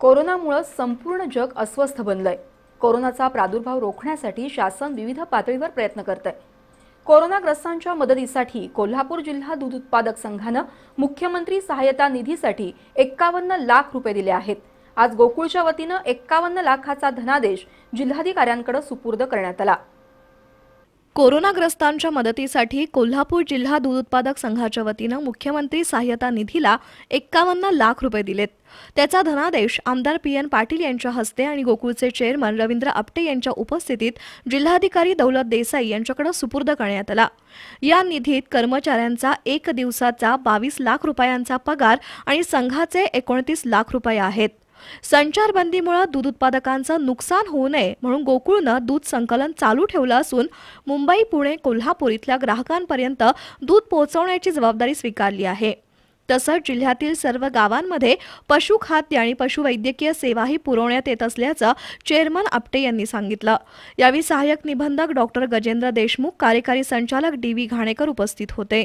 कोरोनामुळं संपूर्ण जग अस्वस्थ बनलंय. कोरोनाचा प्रादुर्भाव रोखण्यासाठी शासन विविध पातळीवर प्रयत्न करत आहे कोरोनाग्रस्तांच्या मदतीसाठी कोल्हापूर जिल्हा दूध उत्पादक संघानं मुख्यमंत्री सहाय्यता निधीसाठी एक्कावन्न लाख रुपये दिले आहेत. आज गोकुळच्या वतीनं एक्कावन्न लाखाचा धनादेश जिल्हाधिकाऱ्यांकडे सुपूर्द करण्यात आला. कोरोनाग्रस्तांच्या मदतीसाठी कोल्हापूर जिल्हा दूध उत्पादक संघाच्या वतीनं मुख्यमंत्री सहाय्यता निधीला एक्कावन्न लाख रुपये दिलेत. त्याचा धनादेश आमदार पी एन पाटील यांच्या हस्ते आणि गोकुळचे चेअरमन रवींद्र आपटे यांच्या उपस्थितीत जिल्हाधिकारी दौलत देसाई यांच्याकडे सुपूर्द करण्यात आला. या निधीत कर्मचाऱ्यांचा एक दिवसाचा बावीस लाख रुपयांचा पगार आणि संघाचे एकोणतीस लाख रुपये आहेत. संचारबंदीमुळे दूध उत्पादकांचं नुकसान होऊ नये म्हणून गोकुळनं दूध संकलन चालू ठेवलं असून मुंबई पुणे कोल्हापूर इथल्या ग्राहकांपर्यंत दूध पोहोचवण्याची जबाबदारी स्वीकारली आहे. तसंच जिल्ह्यातील सर्व गावांमध्ये पशुखाद्य आणि पशुवैद्यकीय सेवाही पुरवण्यात येत असल्याचं चेअरमन आपटे यांनी सांगितलं. यावेळी सहाय्यक निबंधक डॉक्टर गजेंद्र देशमुख कार्यकारी संचालक डी व्ही घाणेकर उपस्थित होते.